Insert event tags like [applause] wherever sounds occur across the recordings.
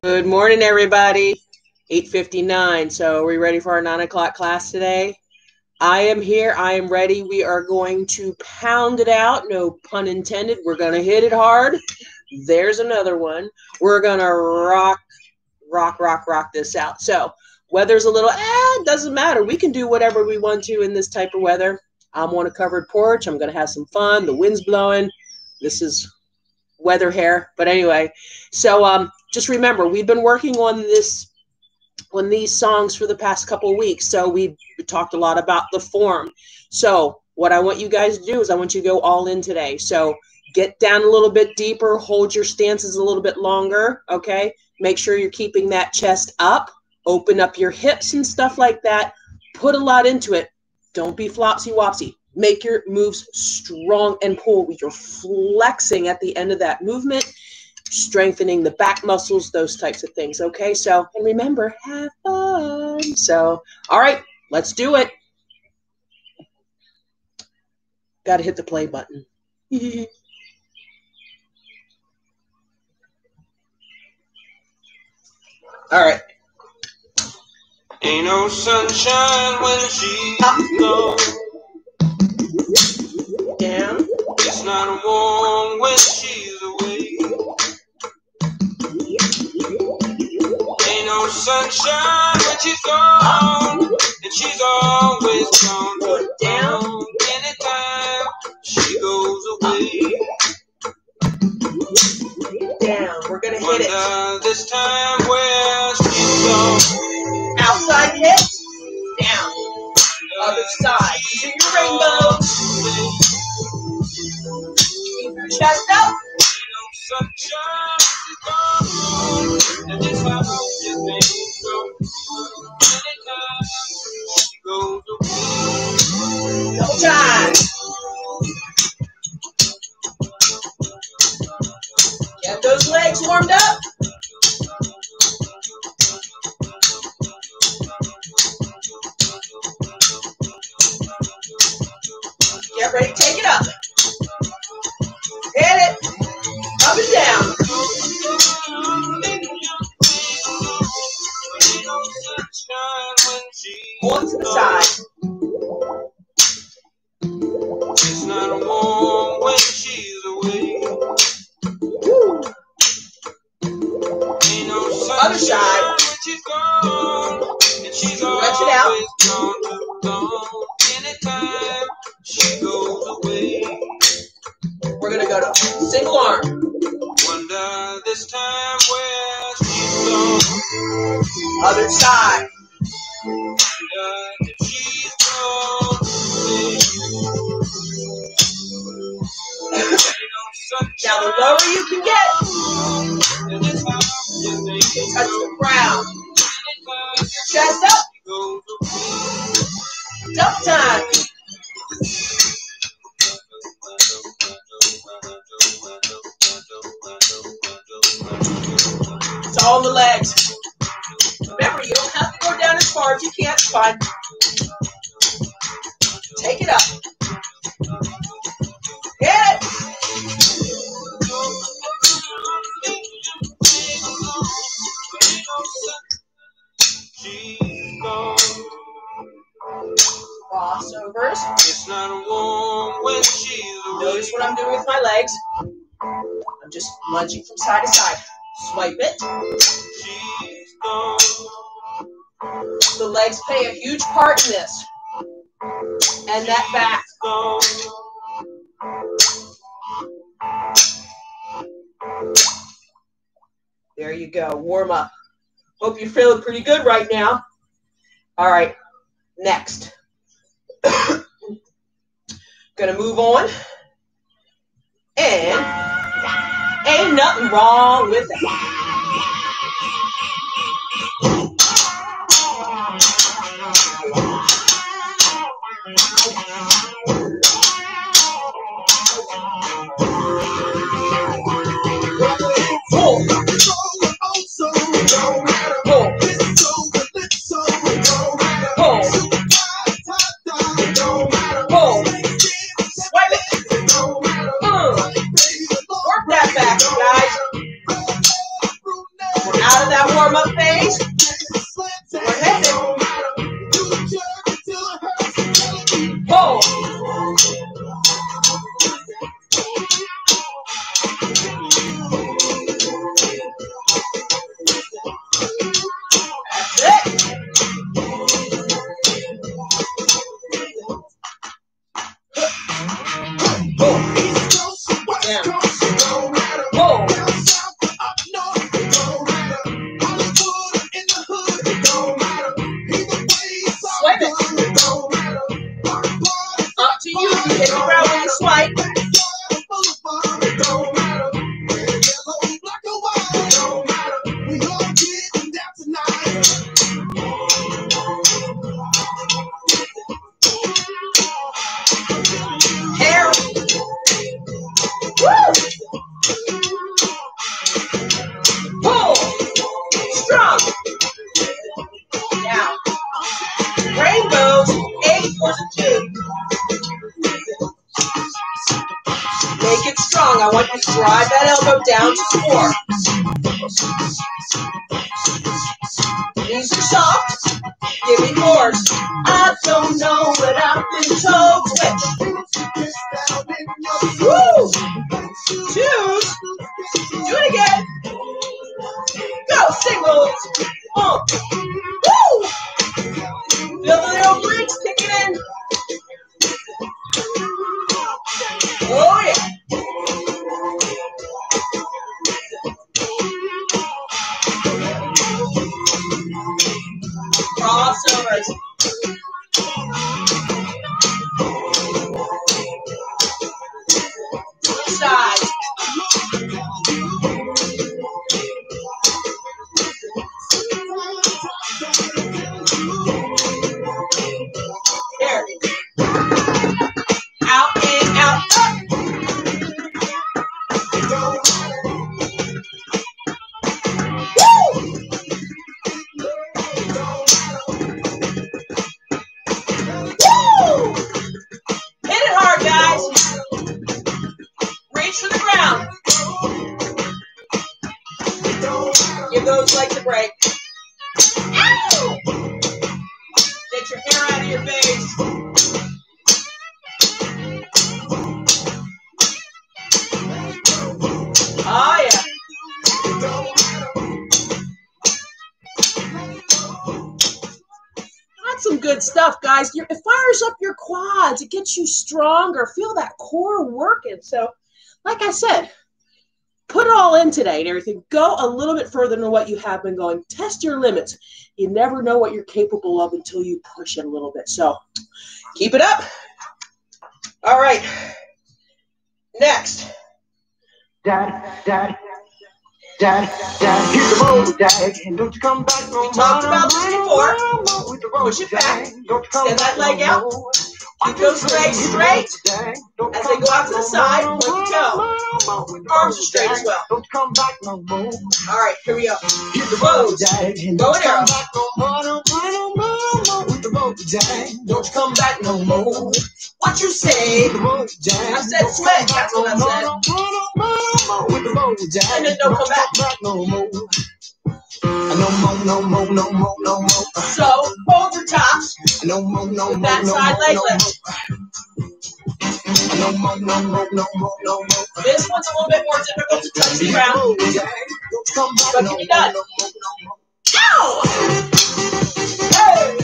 Good morning, everybody. 8.59. So are we ready for our 9 o'clock class today? I am here. I am ready. We are going to pound it out. No pun intended. We're going to hit it hard. There's another one. We're going to rock, rock, rock, rock this out. So weather's a little, eh, doesn't matter. We can do whatever we want to in this type of weather. I'm on a covered porch. I'm going to have some fun. The wind's blowing. This is weather hair. But anyway, so um, just remember, we've been working on this on these songs for the past couple weeks. So we talked a lot about the form. So what I want you guys to do is I want you to go all in today. So get down a little bit deeper, hold your stances a little bit longer. Okay. Make sure you're keeping that chest up, open up your hips and stuff like that. Put a lot into it. Don't be flopsy wopsy. Make your moves strong and pull. You're flexing at the end of that movement strengthening the back muscles, those types of things. Okay, so and remember, have fun. So, all right, let's do it. Got to hit the play button. [laughs] all right. Ain't no sunshine when she's uh-huh. gone. Down. It's not warm when she's sunshine when she's gone, and she's always gone. Put down. Anytime she goes away. Down. We're gonna hit it. this time where she's gone. On to the lunging from side to side. Swipe it. The legs play a huge part in this. And that back. There you go. Warm up. Hope you're feeling pretty good right now. All right. Next. [coughs] Gonna move on. And ain't nothing wrong with that. Strong. I want you to drive that elbow down to four. These are soft. Give me yours. I don't know what I've been told. Legs a break. Get your hair out of your face. Oh, yeah. That's some good stuff, guys. It fires up your quads. It gets you stronger. Feel that core working. So, like I said, put it all in today and everything. Go a little bit further than what you have been going. Test your limits. You never know what you're capable of until you push it a little bit. So, keep it up. All right. Next. Daddy, daddy, daddy, daddy, hit the road, daddy, and don't you come back no more. We talked about this before. No more with the road, Push it back. Don't you come Extend that leg no out. more. Keep those legs straight. As they go out to the side, point the toe. more, no more with the Arms are straight as well. Don't come back no more. All right, here we go. Hit the road, daddy, and Bow don't and arrow. come back no more with the road. Don't you come back no more. What you say? Hit the road, daddy. I said Don't you switch, come back that's what I said. with the road. And then don't come back. back no more. No more, no more, no more, no more. So hold your tops. No more, no more, that no side leg lift. No more, no more, no more, no more. This one's a little bit more difficult to touch the ground. But can more, done? no more, no more. Ow! Hey!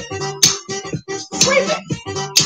Sweep it.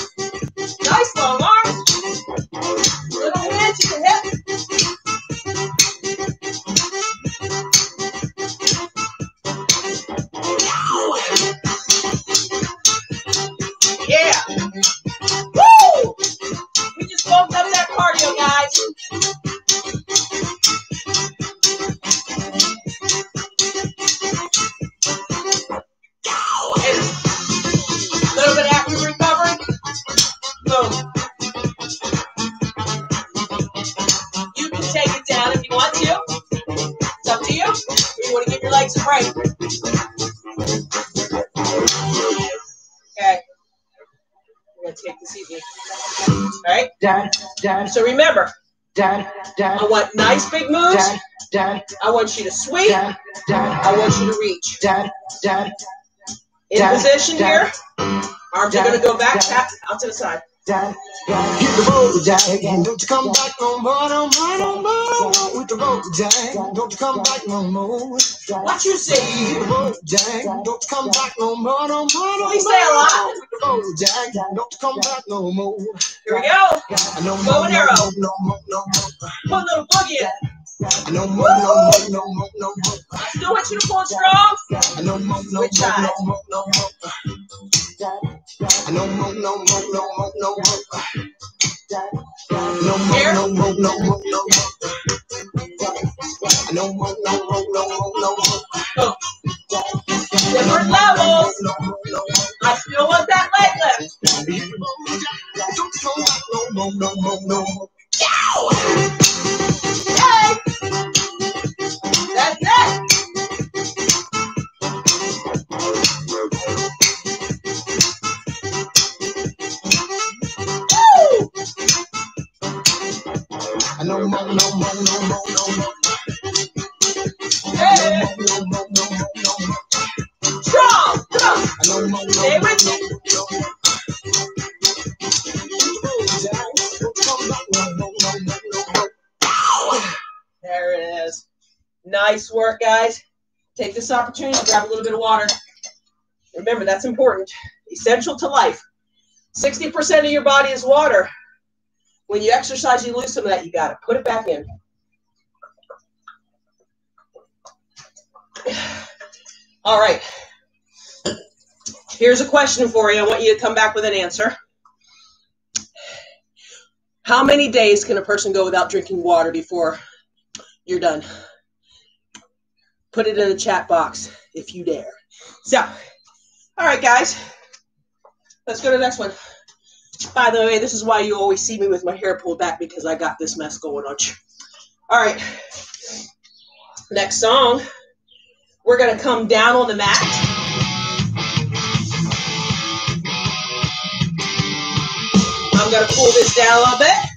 Right. Dad, dad, So remember, dad, dad. I want nice big moves. Dad, dad, I want you to sweep. dad, dad, I want you to reach. dad, dad, In Dad, position dad, here. Arms are going to go back, dad. tap out to the side. Dad, dad. Hit the road, Jack, and don't you come back no more, no more, no more. With the road, Jack, don't you come back no more. What you say? Hit the road, Jack, don't you come back no more, no more, no more. We say a lot. With the road, Jack, don't you come back no more. Here we go. No Bow more, and no arrow. more, no more, no more. Put a little boogie in. No more, no more, no more, no more. I still want you to pull strong. No more, no more, no more, no more. No more, no more, no more, no more. No more, no more, no more, no more. No more, no more, no more, no more. Different levels. No more, no more. I still want that leg lift. Don't come back no more, no more, no more. There it is. Nice work, guys. Take this opportunity to grab a little bit of water. Remember, that's important. Essential to life. 60% of your body is water. When you exercise, you lose some of that. You got to put it back in. [sighs] All right. Here's a question for you. I want you to come back with an answer. How many days can a person go without drinking water before you're done? Put it in the chat box if you dare. So, all right, guys, let's go to the next one. By the way, this is why you always see me with my hair pulled back because I got this mess going on. All right, next song. We're going to come down on the mat. I'm going to pull this down a little bit.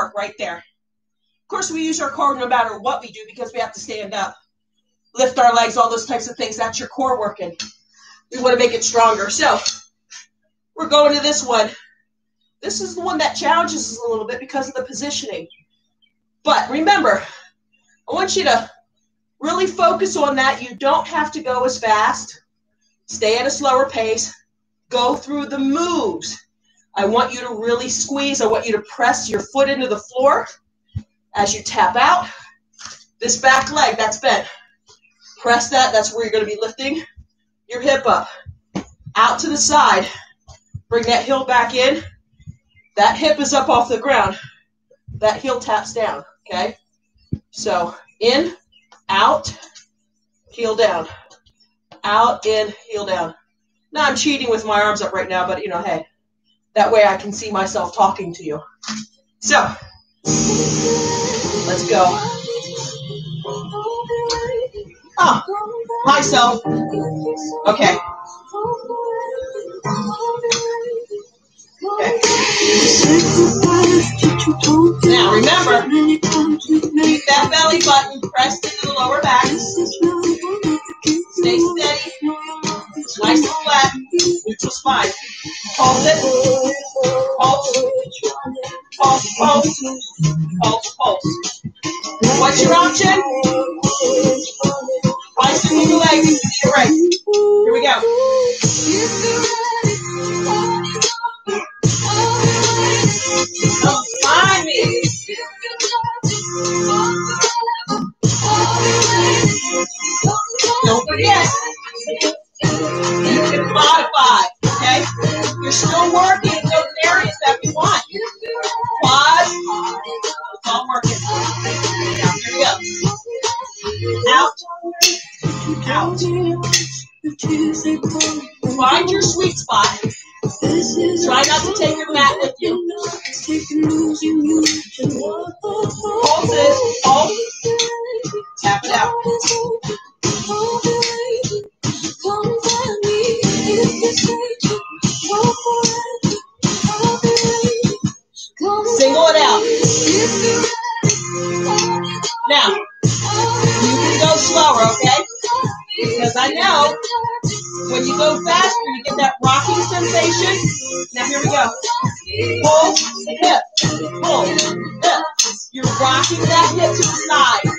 Work right there. Of course, we use our core no matter what we do because we have to stand up, lift our legs, all those types of things. That's your core working. We want to make it stronger. So we're going to this one. This is the one that challenges us a little bit because of the positioning. But remember, I want you to really focus on that. You don't have to go as fast. Stay at a slower pace. Go through the moves. I want you to really squeeze. I want you to press your foot into the floor as you tap out. This back leg, that's bent. Press that. That's where you're going to be lifting your hip up. Out to the side. Bring that heel back in. That hip is up off the ground. That heel taps down. Okay? So in, out, heel down. Out, in, heel down. Now I'm cheating with my arms up right now, but you know, hey, that way I can see myself talking to you. So, let's go. Ah, oh, hi, self. Okay. Okay. Now remember, keep that belly button pressed into the lower back. Stay steady. Nice and flat. Neutral spine. Pulse it. Pulse. Pulse, pulse. Pulse, pulse. What's your option? In the legs. Get right. Here we go. Don't find me. Don't forget. You can modify, okay? You're still working in those areas that we want. Quads, it's all working. Now, here we go. Out, out. Find your sweet spot. Try not to take your mat with you. Pulse it, pulse. Tap it out. Sensation. Now here we go. Pull, hip, pull, hip. You're rocking that hip to the side.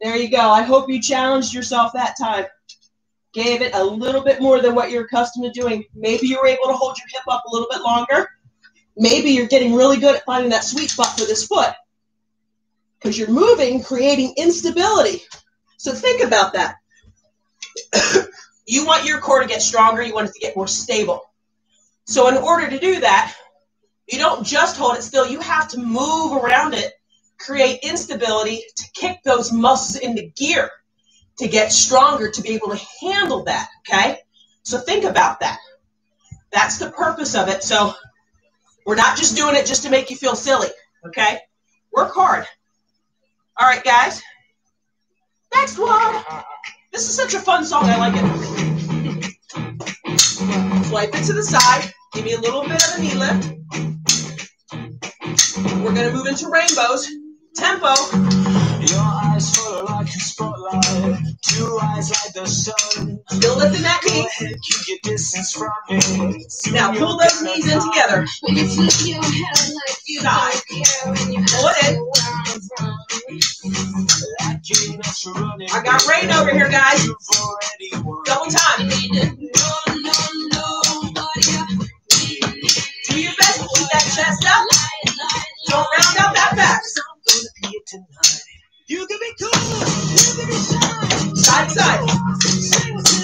There you go. I hope you challenged yourself that time. Gave it a little bit more than what you're accustomed to doing. Maybe you were able to hold your hip up a little bit longer. Maybe you're getting really good at finding that sweet spot for this foot because you're moving, creating instability. So think about that. You want your core to get stronger, you want it to get more stable. So, in order to do that, you don't just hold it still, you have to move around it, create instability to kick those muscles into gear to get stronger to be able to handle that. Okay? So, think about that. That's the purpose of it. So, we're not just doing it just to make you feel silly. Okay? Work hard. All right, guys. Next one. [laughs] This is such a fun song. I like it. Swipe it to the side. Give me a little bit of a knee lift. We're going to move into rainbows. Tempo. Your eyes follow like a spotlight. Two eyes like the sun. Still lifting that knee. Keep your distance from me. Now pull those knees in together. When you your head you Side. don't you Pull it in brain over here, guys. Double time. Do your best to keep that chest up. Don't round that back. You can be cool, you can be shy. Side to side.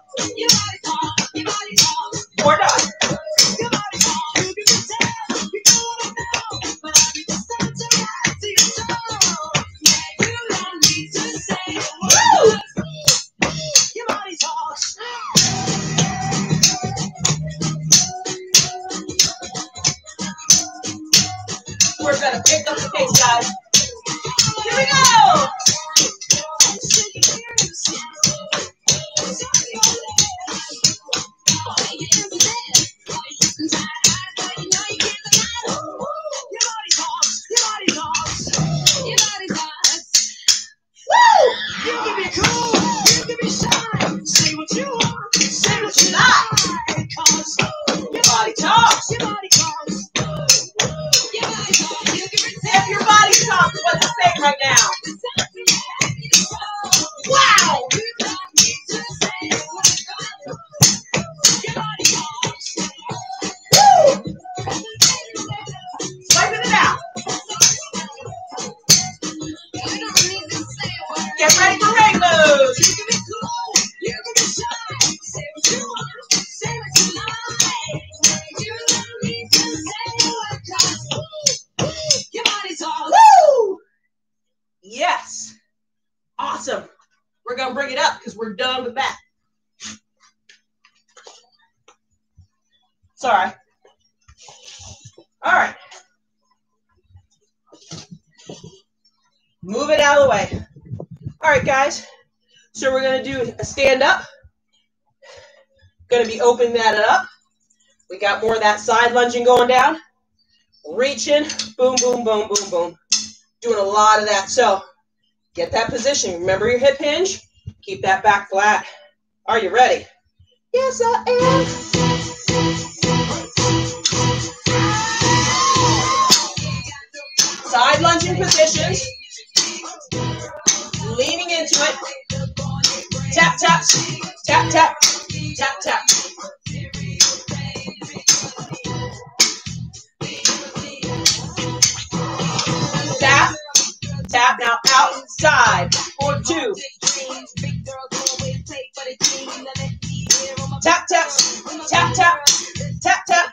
Sorry. All right. Move it out of the way. All right, guys. So we're gonna do a stand up. Gonna be opening that up. We got more of that side lunging going down. Reaching. Boom, boom, boom, boom, boom. Doing a lot of that. So get that position. Remember your hip hinge. Keep that back flat. Are you ready? Yes, I am. Positions. Leaning into it. Tap, tap, tap, tap, tap, tap. Tap, tap. Now outside for two. Tap, tap, tap, tap, tap, tap.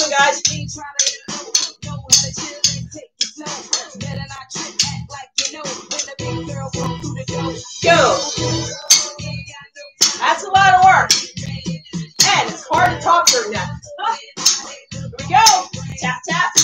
Moving and grooving, guys. Ain't trying to know, know how to chill and take it slow. Better not trip, act like you know. When the big girl walk through the door. Go. That's a lot of work. And it's hard to talk during that. Huh? Here we go. Tap, tap.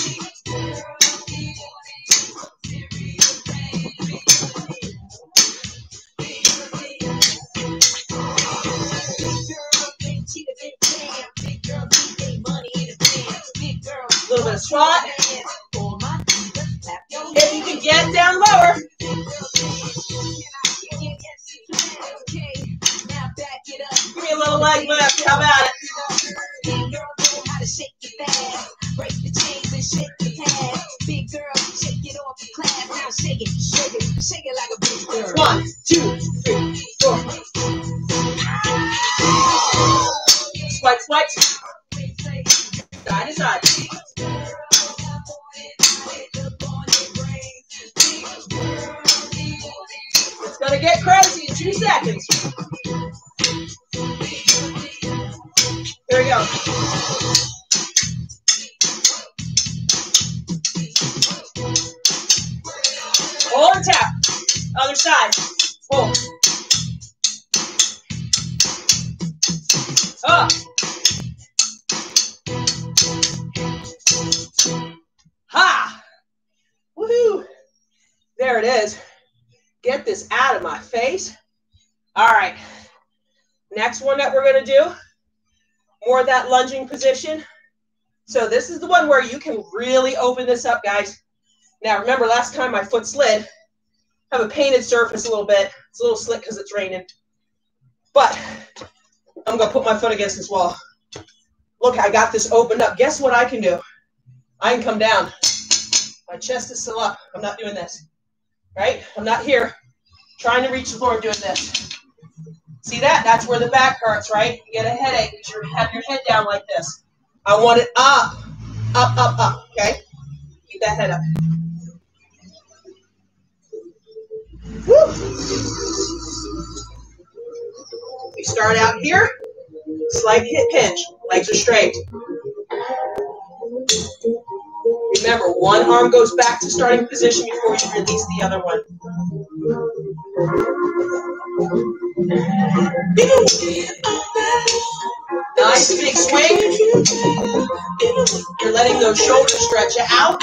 Tap. Other side. Hold. Up. Ha! Woohoo! There it is. Get this out of my face. All right. Next one that we're going to do, more of that lunging position. So this is the one where you can really open this up, guys. Now, remember last time my foot slid, have a painted surface a little bit. It's a little slick because it's raining. But I'm going to put my foot against this wall. Look, I got this opened up. Guess what I can do? I can come down. My chest is still up. I'm not doing this. Right? I'm not here trying to reach the floor doing this. See that? That's where the back hurts, right? You get a headache because you have your head down like this. I want it up, up, up, up. Okay? Keep that head up. Woo! We start out here. Slight hip hinge. Legs are straight. Remember, one arm goes back to starting position before you release the other one. Nice big swing. You're letting those shoulders stretch out.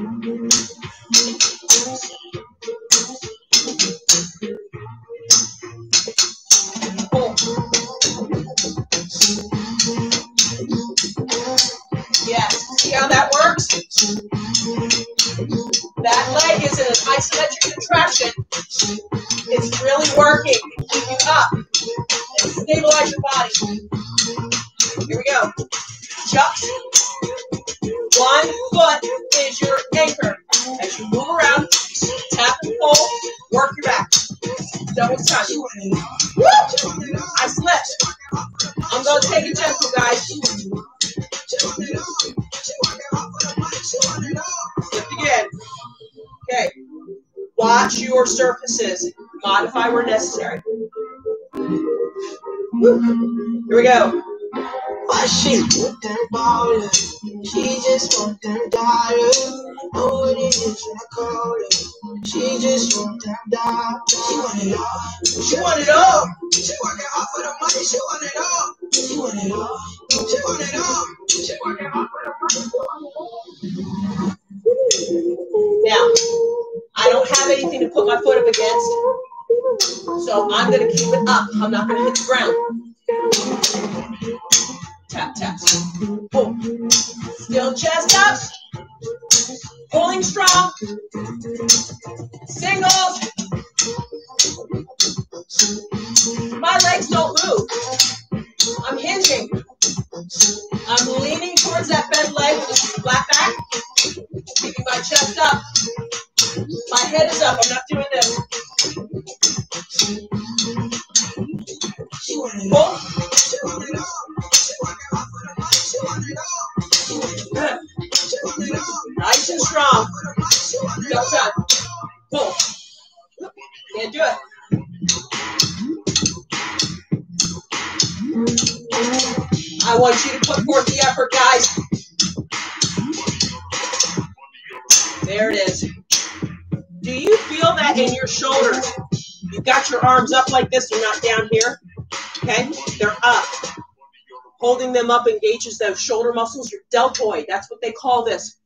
see how that works? That leg is in an isometric contraction. It's really working to keep you up and stabilize your body. Here we go. Jumps. One foot is your anchor. As you move around, tap and pull, work your back. Double time. Woo! I slipped. I'm gonna take again. Okay. Watch your surfaces. Modify where necessary. Woo. Here we go. Why she with them ballers? She just want them dollars. Know what it is when I call her. She just want them dollars. She want it all. She want it all. She it all for the money. She want it all. She want it all. She want it all. She it all for the money. Now, I don't have anything to put my foot up against, so I'm gonna keep it up. I'm not gonna hit the ground. Tap, tap. Pull. Still chest up. Pulling strong. Singles. My legs don't move. I'm hinging. I'm leaning towards that bent leg flat back. Keeping my chest up. My head is up. I'm not doing this. She Double. Pull. Can't do it. I want you to put forth the effort, guys. There it is. Do you feel that in your shoulders? You've got your arms up like this, they're not down here. Okay? They're up. Holding them up engages those shoulder muscles, your deltoid. That's what they call this.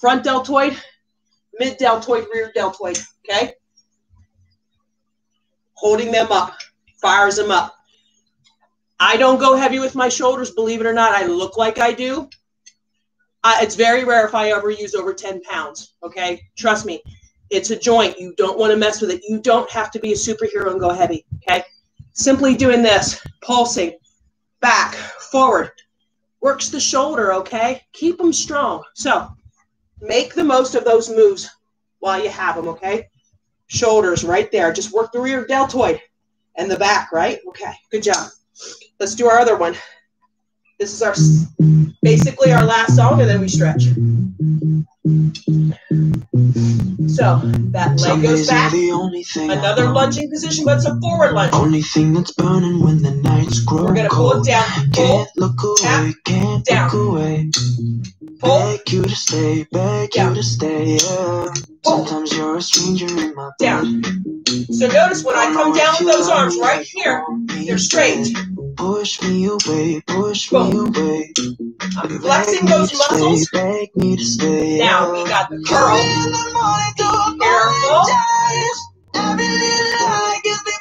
Front deltoid, mid deltoid, rear deltoid. Okay? Holding them up, fires them up. I don't go heavy with my shoulders, believe it or not. I look like I do. Uh, it's very rare if I ever use over 10 pounds. Okay? Trust me. It's a joint. You don't want to mess with it. You don't have to be a superhero and go heavy. Okay? Simply doing this, pulsing, back, forward, works the shoulder. Okay? Keep them strong. So make the most of those moves while you have them. Okay? Shoulders right there. Just work the rear deltoid and the back, right? Okay. Good job. Let's do our other one. This is our basically our last song, and then we stretch. So that leg goes back. Another lunging position, but it's a forward lunge. Only thing that's burning when the nights grow We're gonna pull it down. Pull, Can't look away, can't down. pull, Beg you to stay, beg Down. you to stay. Yeah. Sometimes you're a stranger in my down. So notice when I come down with those arms right here, they're straight. Push me away, push Boom. me away. I'm flexing those muscles. Me to stay. Now we got the curl. Careful.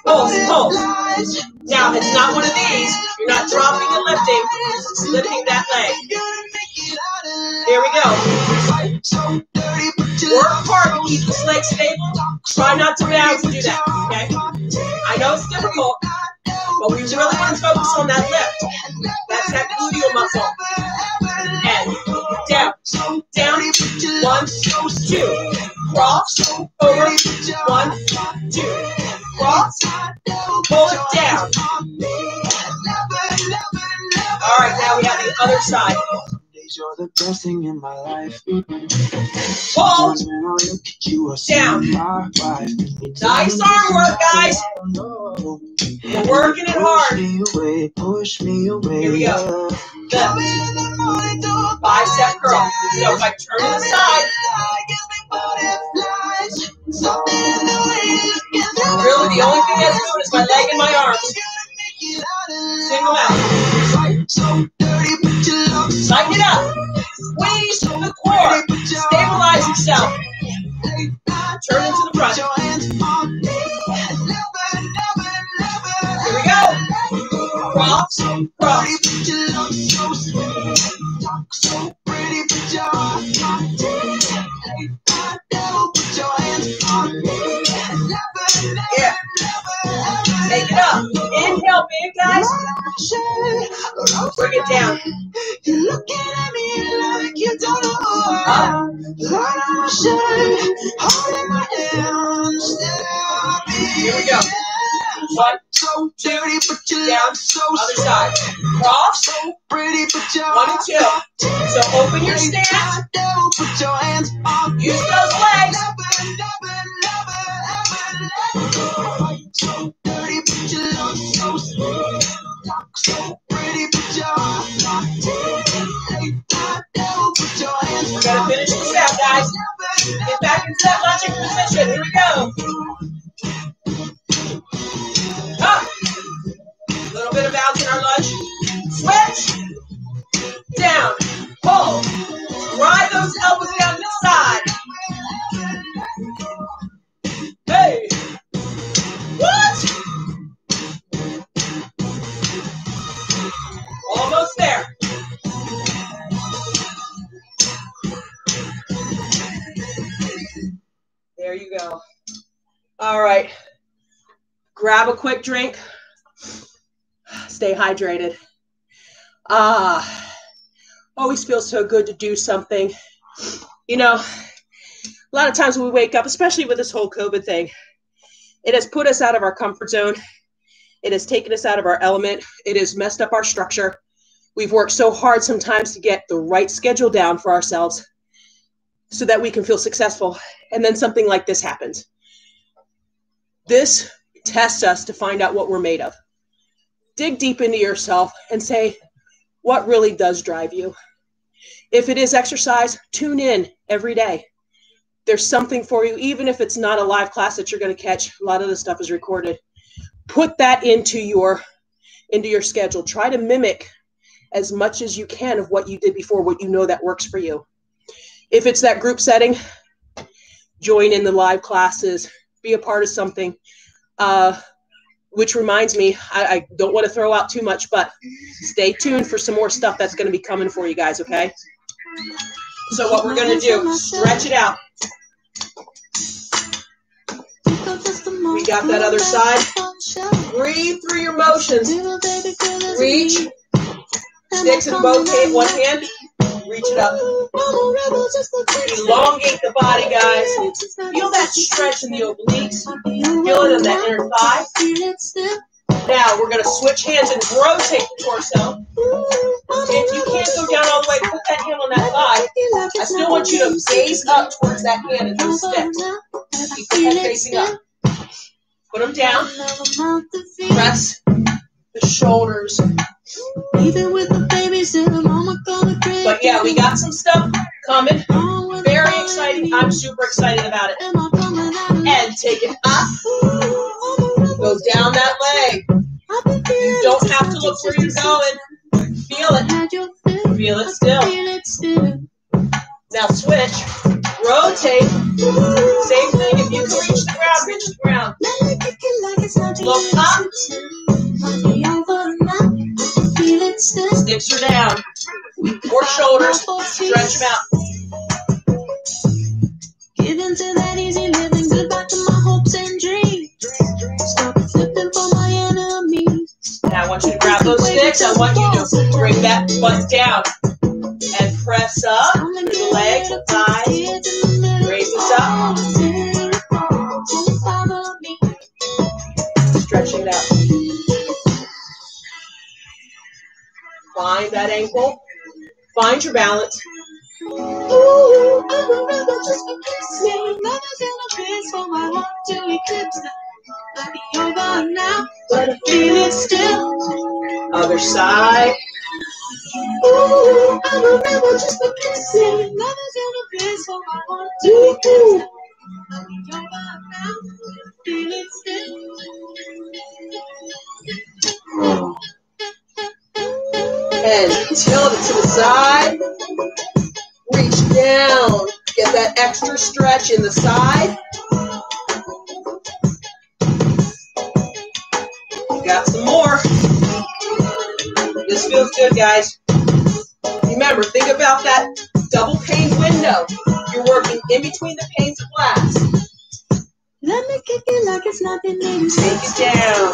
Pulse, pulse. Now it's not one of these. You're not dropping and lifting. It's lifting that leg. Here we go. Work hard to keep this leg stable. Try not to bounce and do that. Okay? I know it's difficult, but we really want to focus on that lift. That's that gluteal muscle. And down, down, one, two, cross, over, one, two, cross, pull it down. All right, now we have the other side. You're the best thing in my life. Pull, Sometimes when I look at you, I see Down. Nice arm work, guys. We're working it hard. Push me away, push me away. Here we go. Bicep curl. So if I turn to the side, really the only thing that's moving is my leg and my arms. Single out. Tighten it up. Squeeze the core. Stabilize yourself. Turn into the front. Here we go. Cross, cross. Yeah. Take it up. Inhale, big guys. Bring it down. You're looking at me like you don't know. Up. Light on my shirt, holding my hand, stare at me. Here we go. One, So dirty, but you Down. so other side. Cross. So pretty, but you're One and two. So open your stance. Devil, put your hands on me. Use those legs. Pretty, but you're not Devil, put your hands We're gonna finish this out, guys. Get back into that position. Here we go. Up. A little bit of bounce in our lunge. Switch. Down. Pull. Drive those elbows down go. All right. Grab a quick drink. Stay hydrated. Ah, always feels so good to do something. You know, a lot of times when we wake up, especially with this whole COVID thing, it has put us out of our comfort zone. It has taken us out of our element. It has messed up our structure. We've worked so hard sometimes to get the right schedule down for ourselves so that we can feel successful. And then something like this happens. This tests us to find out what we're made of. Dig deep into yourself and say, what really does drive you? If it is exercise, tune in every day. there's something for you, even if it's not a live class that you're going to catch. A lot of the stuff is recorded. Put that into your into your schedule. Try to mimic as much as you can of what you did before, what you know that works for you. If it's that group setting, join in the live classes, be a part of something. Uh, which reminds me, I, I don't want to throw out too much, but stay tuned for some more stuff that's going to be coming for you guys, okay? So what we're going to do, stretch it out. We got that other side. Breathe through your motions. Reach. Sticks in both hand, one hand. Reach it up. Elongate the body, guys. Feel that stretch in the obliques. Feel it in that inner thigh. Now we're going to switch hands and rotate the torso. If you can't go down all the way, put that hand on that thigh. I still want you to gaze up towards that hand and those sticks. Keep the head facing up. Put them down. Press the shoulders. Even with the babies babysitter, mama gonna. But yeah, we got some stuff coming. Very exciting. I'm super excited about it. And take it up. Go down that leg. You don't have to look where you're going. Feel it. Feel it still. Now switch. Rotate. Same thing. If you can reach the ground, reach the ground. Look up. Sticks are down. Or shoulders. Stretch them out. Given to that easy living, goodbye to my hopes and dreams. Stop flipping for my enemies. Now I want you to grab those sticks. I want you to bring that butt down and press up through the legs, the thighs. Raise this up. Stretching it out. Find that ankle. Find your balance. Ooh, I just kissing. Love to eclipse them. Might be over now, but I feel it still. Other side. Ooh, I would rather just be kissing. Never gonna kiss for my love to eclipse now, but I feel it still. And tilt it to the side. Reach down. Get that extra stretch in the side. Got some more. This feels good, guys. Remember, think about that double pane window. You're working in between the panes of glass. Let me kick it like it's nothing. Take it down.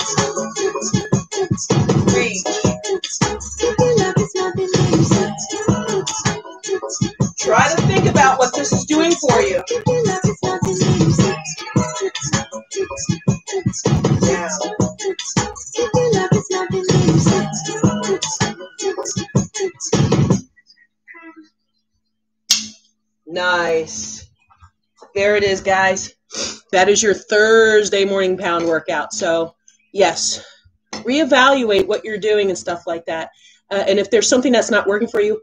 Reach. Try to think about what this is doing for you. Nice. There it is, guys. That is your Thursday morning pound workout. So, yes, reevaluate what you're doing and stuff like that. Uh, and if there's something that's not working for you,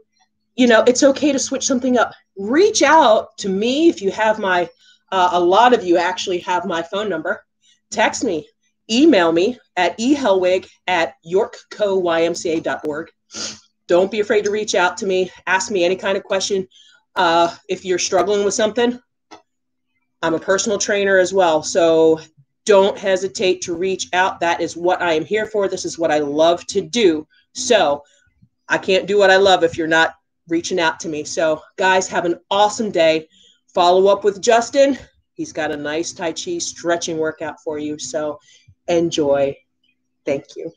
you know, it's okay to switch something up. Reach out to me if you have my, uh, a lot of you actually have my phone number. Text me, email me at ehelwig at yorkcoymca.org. Don't be afraid to reach out to me. Ask me any kind of question. Uh, if you're struggling with something, I'm a personal trainer as well. So don't hesitate to reach out. That is what I am here for. This is what I love to do. So I can't do what I love if you're not reaching out to me. So, guys, have an awesome day. Follow up with Justin. He's got a nice Tai Chi stretching workout for you. So enjoy. Thank you.